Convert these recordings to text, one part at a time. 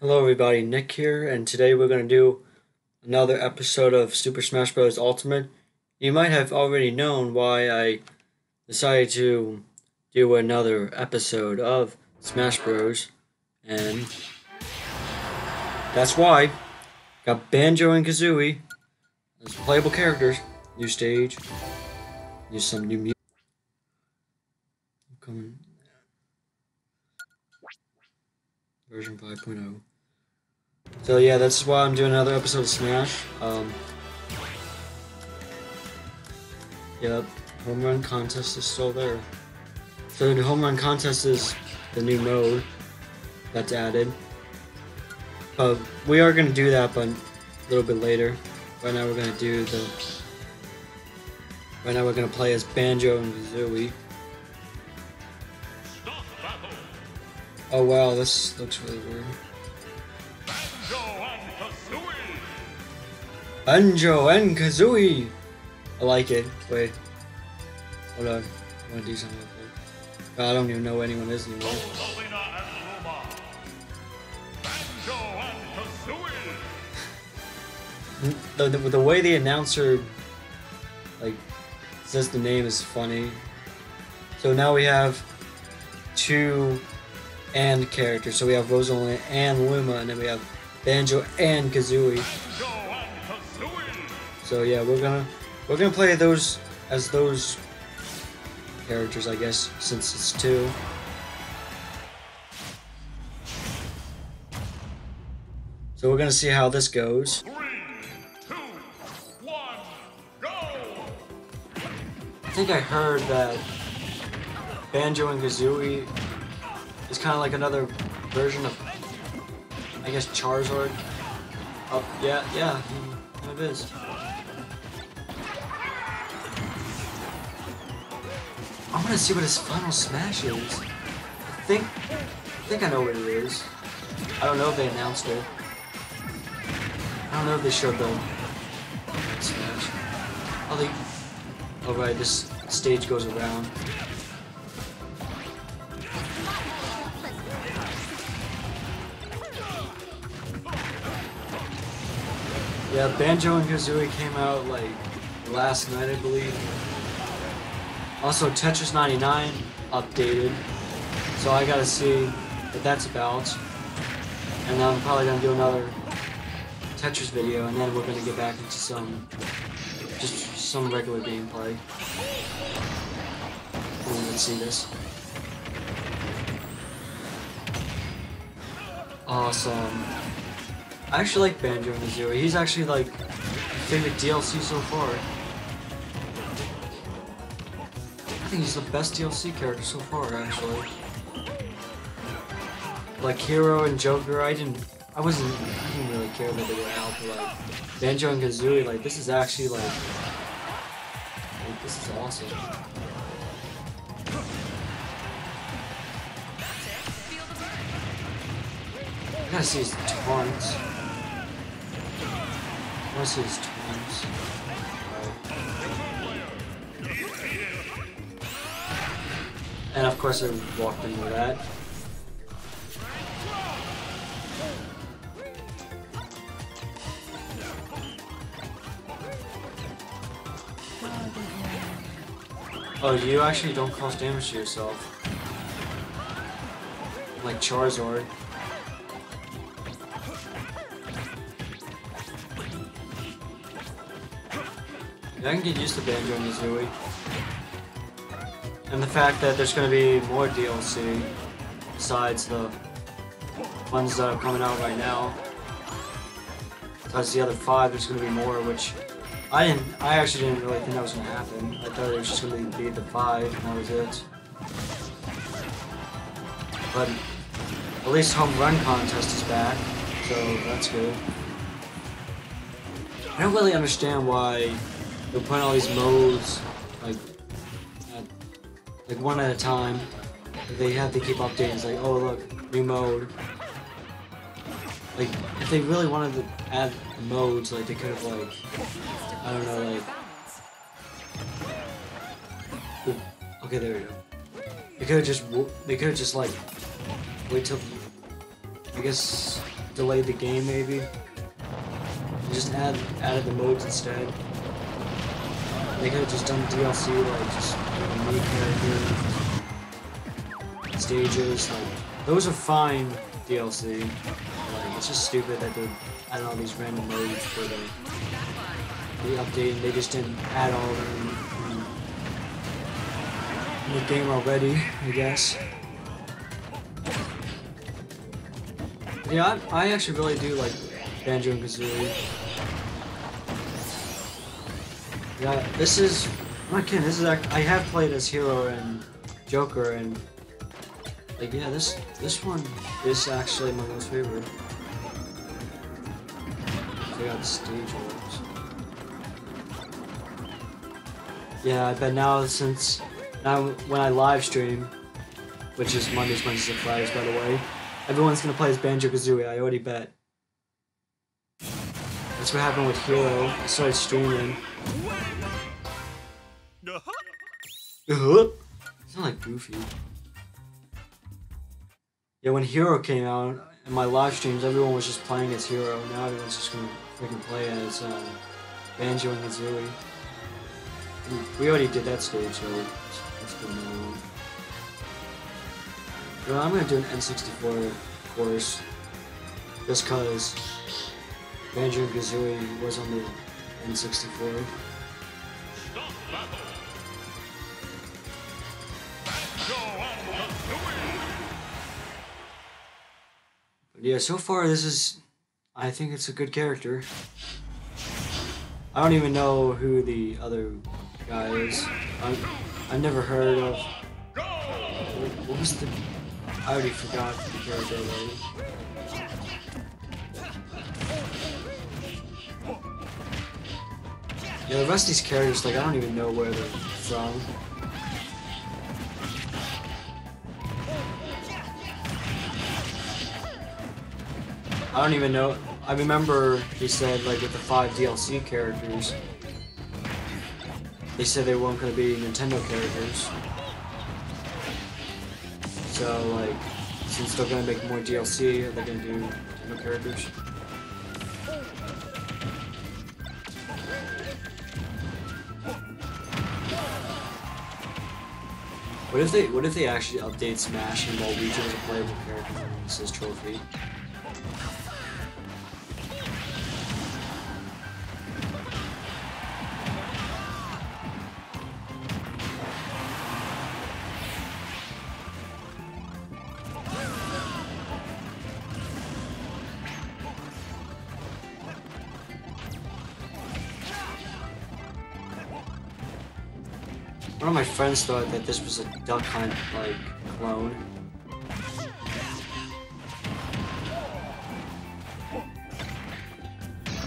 Hello everybody, Nick here, and today we're going to do another episode of Super Smash Bros. Ultimate. You might have already known why I decided to do another episode of Smash Bros. And that's why. Got Banjo and Kazooie as playable characters. New stage. Use some new music. Coming. Version 5.0. So yeah, that's why I'm doing another episode of Smash. Um, yep, home run contest is still there. So the home run contest is the new mode that's added. But we are gonna do that, but a little bit later. Right now we're gonna do the. Right now we're gonna play as Banjo and Kazooie. Oh wow, this looks really weird. Banjo and Kazooie! I like it. Wait. Hold on. I wanna do something quick. God, I don't even know who anyone is anymore. the, the, the way the announcer like says the name is funny. So now we have two and characters. So we have Rosalina and Luma, and then we have Banjo and Kazooie. So yeah, we're gonna we're gonna play those as those characters, I guess, since it's two. So we're gonna see how this goes. I think I heard that Banjo and Kazooie is kind of like another version of, I guess, Charizard. Oh, yeah, yeah, it is. Want to see what his final smash is. I think, I think I know what it is. I don't know if they announced it. I don't know if they showed the smash. Oh, they. Oh right, this stage goes around. Yeah, Banjo and Kazooie came out like last night, I believe. Also, Tetris 99 updated, so I gotta see what that's about. And then I'm probably gonna do another Tetris video, and then we're gonna get back into some, just some regular gameplay. Ooh, let's see this. Awesome. I actually like Banjo Kazooie. He's actually like favorite DLC so far. Think he's the best DLC character so far, actually. Like Hero and Joker, I didn't, I wasn't, I didn't really care that they were out, but like Banjo and Kazooie, like this is actually like, like this is awesome. I gotta see his taunts. I wanna see his taunts. And of course I walked into that. Oh, you actually don't cause damage to yourself. Like Charizard. Yeah, I can get used to Banjo Kazooie. And the fact that there's going to be more DLC besides the ones that are coming out right now. Besides the other five, there's going to be more, which I didn't. I actually didn't really think that was going to happen. I thought it was just going to be the five, and that was it. But at least home run contest is back, so that's good. I don't really understand why they're putting all these modes like like one at a time. They have to keep updating. It's like, oh look, new mode. Like, if they really wanted to add modes, like they could have like, I don't know, like. Ooh, okay, there we go. They could have just, they could have just like, wait till, I guess, delayed the game maybe. just add added the modes instead. They could have just done DLC like just you know, make character stages. Like those are fine DLC. Like it's just stupid that they add all these random modes for the the update and they just didn't add all them in the game already, I guess. Yeah, I, I actually really do like Banjo Yeah, this is. Oh, I'm not kidding. This is. I have played as Hero and Joker, and like, yeah, this this one is actually my most favorite. Check got stage works. Yeah, I bet now since now when I live stream, which is Mondays, Wednesdays, and Fridays, by the way. Everyone's gonna play as Banjo Kazooie. I already bet. That's what happened with Hero. I started streaming. It's not like Goofy. Yeah, when Hero came out in my live streams, everyone was just playing as Hero. Now everyone's just gonna freaking play as um, Banjo and Kazooie. We already did that stage, so let's go now. Well, I'm gonna do an N64 course just cause Banjo and Kazooie was on the N64. But yeah, so far this is, I think it's a good character. I don't even know who the other guy is. I, never heard of. What was the I already forgot the character already. Yeah, the rest of these characters, like, I don't even know where they're from. I don't even know. I remember he said, like, with the five DLC characters, they said they weren't going to be Nintendo characters. So, like, since they're gonna make more DLC, are they gonna do more characters? What if they what if they actually update Smash and Waluigi as a playable character this is trophy? One of my friends thought that this was a Duck Hunt, like, clone.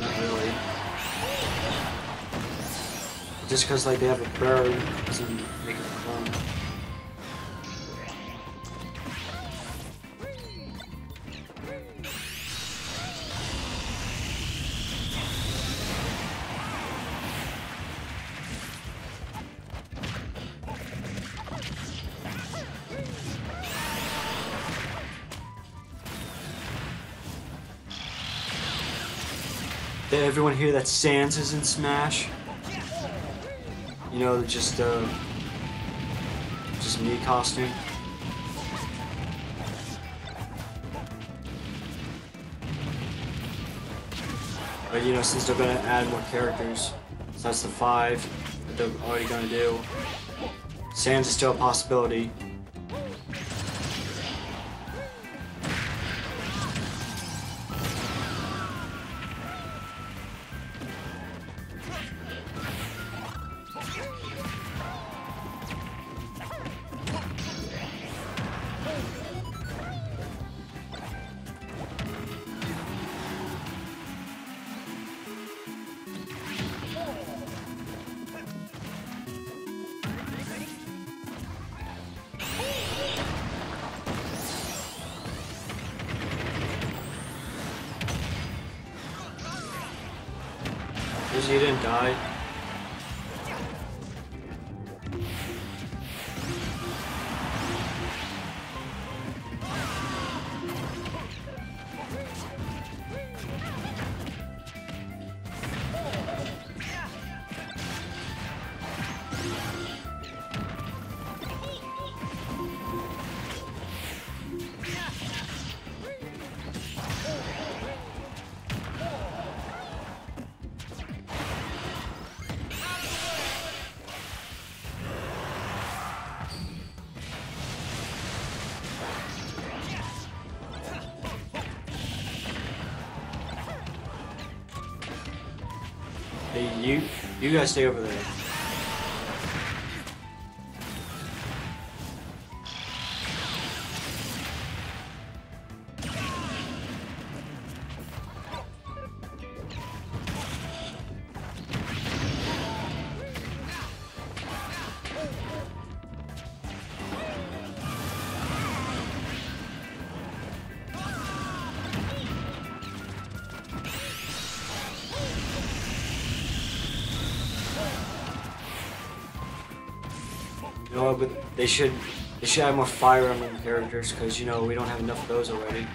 Not really. Just because, like, they have a bird doesn't make everyone here that Sans is in Smash? You know, just uh, just me costume. But you know, since they're gonna add more characters, so that's the five that they're already gonna do. Sans is still a possibility. Because you didn't die. You, you guys stay over there. But they should they should have more Fire Emblem characters because you know we don't have enough of those already.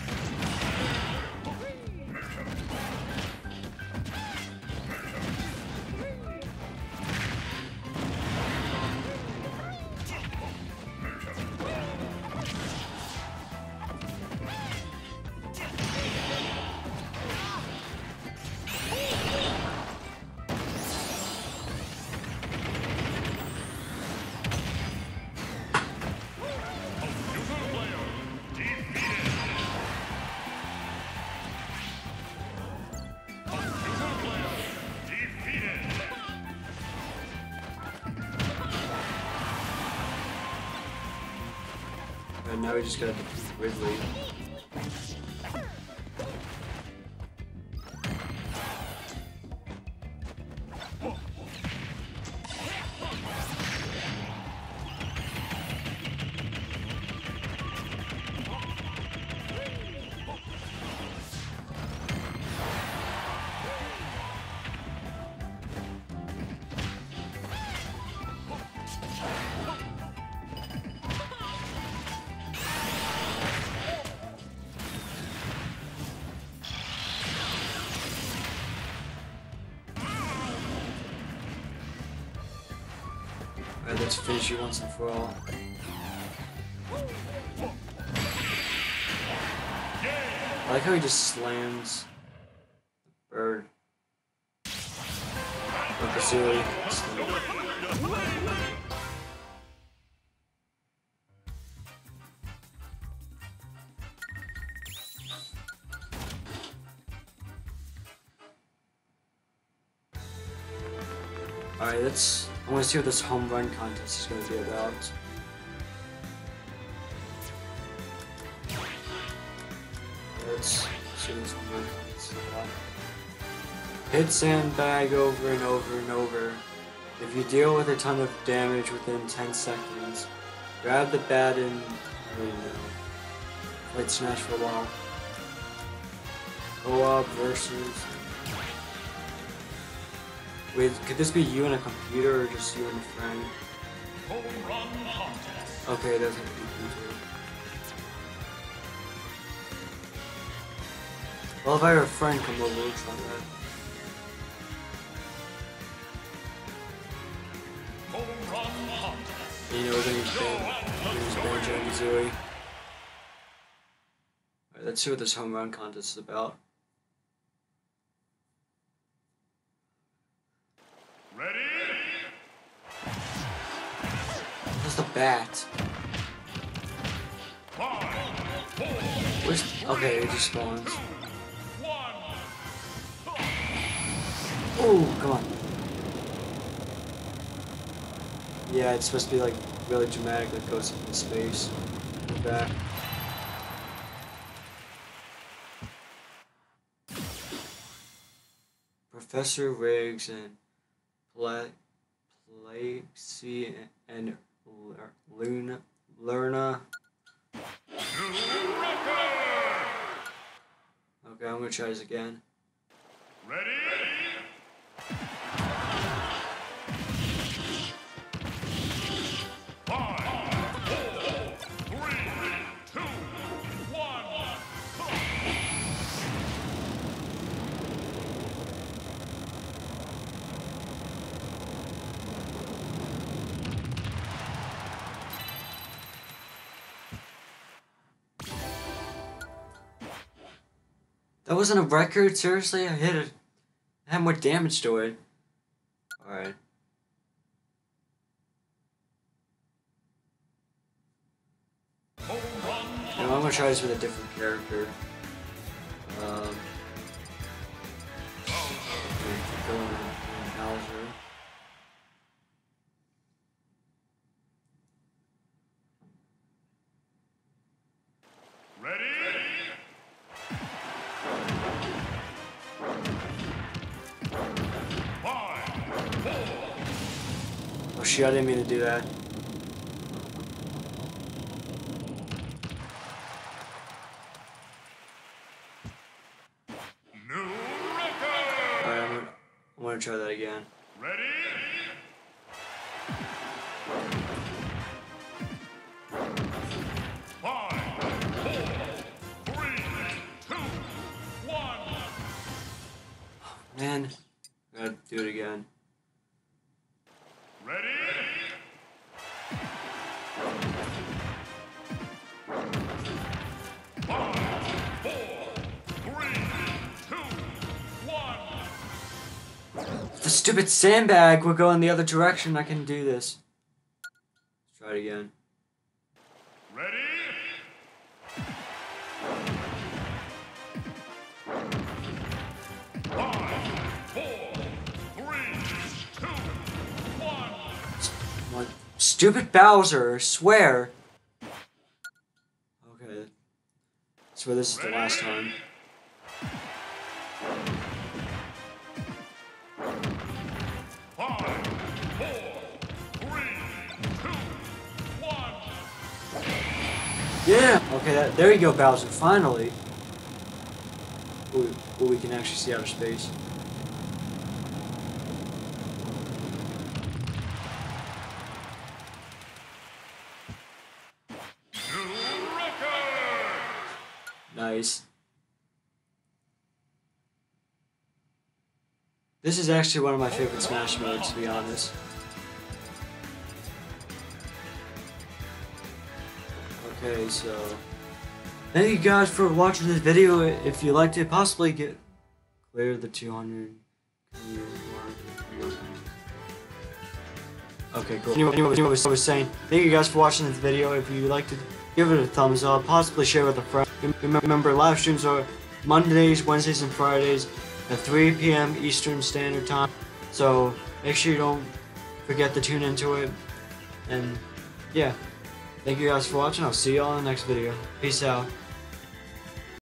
Now we just gotta Ridley. Alright, let's finish you once and for all. I like how he just slams the bird. Like the want to see what this home run contest is going to be about. Let's see what this home run contest is about. Hit sandbag over and over and over. If you deal with a ton of damage within 10 seconds, grab the bat and. I don't know. Fight Smash for a while. Co-op versus. Wait, could this be you and a computer or just you and a friend? Okay, it doesn't computer. Well, if I have a friend come over, we'll try that. You know, gonna use Banjo and Kazooie. Alright, let's see what this home run contest is about. Bat. Where's okay, it just spawns. Oh, come on. Yeah, it's supposed to be like really dramatic, like goes into space. Back. Professor Riggs and Pla and Luna Lerna. Okay, I'm gonna try this again. Ready? Wasn't a record, seriously? I hit it. I had more damage to it. Alright. You know, I'm gonna try this with a different character. Um, shit, I didn't mean to do that. Alright, I'm, gonna- I'm gonna try that again. Ready? Five, four, three, two, one. Man, I gotta do it again. Stupid sandbag will go in the other direction. I can do this. Let's try it again. Ready? Five, four, three, two, one. Stupid Bowser, I swear. Okay. Swear this is the last time. Yeah! Okay, that, there you go, Bowser, finally. Ooh, ooh, we can actually see outer space. Nice. This is actually one of my favorite Smash modes, to be honest. Okay, so thank you guys for watching this video. If you liked it, possibly get clear the 200. Okay, cool. Anyway, anyway, anyway, I was saying, thank you guys for watching this video. If you liked it, give it a thumbs up. Possibly share with a friend. Remember, live streams are Mondays, Wednesdays, and Fridays at 3 p.m. Eastern Standard Time. So make sure you don't forget to tune into it. And yeah, thank you guys for watching. I'll see you all in the next video. Peace out.